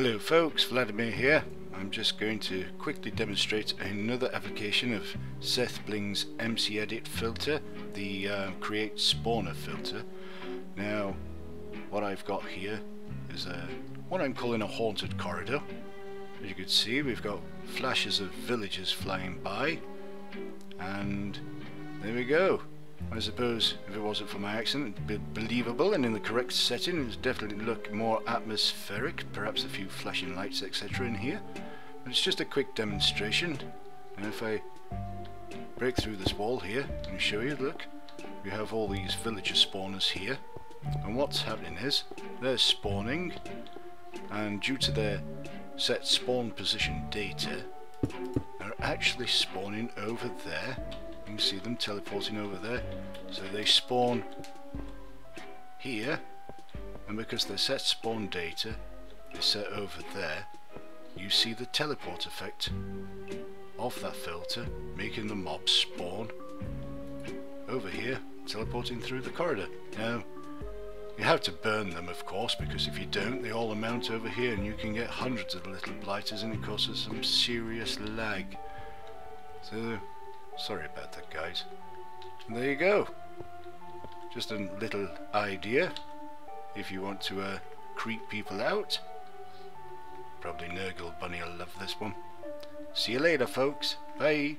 Hello folks, Vladimir here. I'm just going to quickly demonstrate another application of SethBling's MC Edit filter, the uh, Create Spawner filter. Now, what I've got here is a, what I'm calling a haunted corridor. As you can see, we've got flashes of villagers flying by, and there we go. I suppose if it wasn't for my accent, it'd be believable and in the correct setting, it would definitely look more atmospheric, perhaps a few flashing lights, etc. in here. But it's just a quick demonstration, and if I break through this wall here and show you, look, we have all these villager spawners here, and what's happening is, they're spawning, and due to their set spawn position data, they're actually spawning over there you can see them teleporting over there. So they spawn here, and because their set spawn data is set over there, you see the teleport effect of that filter, making the mobs spawn over here, teleporting through the corridor. Now, you have to burn them, of course, because if you don't, they all amount over here, and you can get hundreds of little blighters, and it causes some serious lag. So, Sorry about that, guys. And there you go. Just a little idea if you want to uh, creep people out. Probably Nirgalbunny will love this one. See you later, folks. Bye.